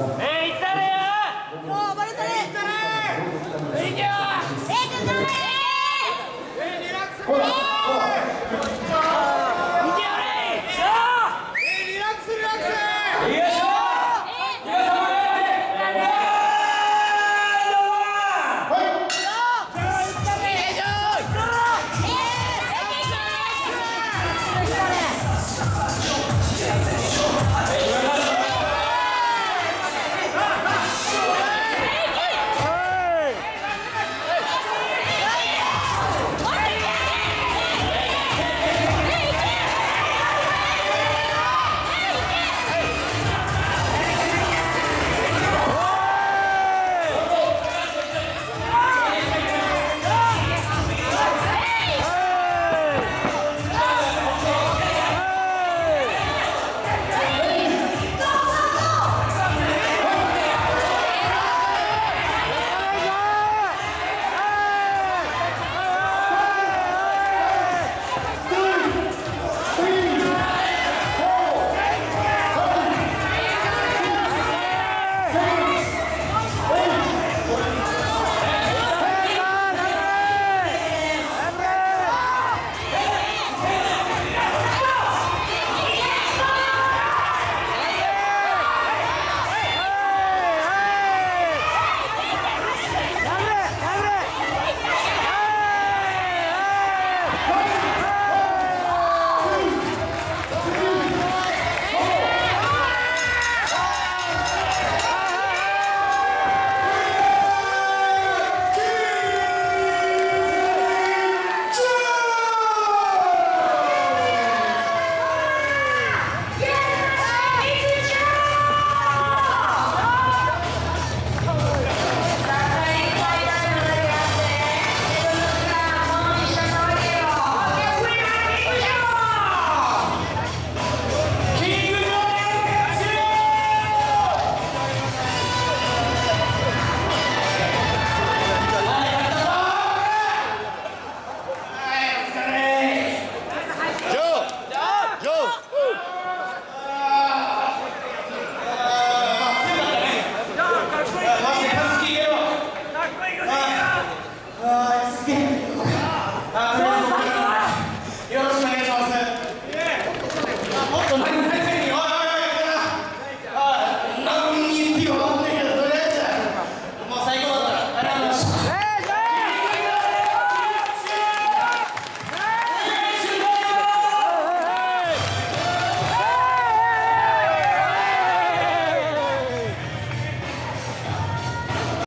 있어. Thank you.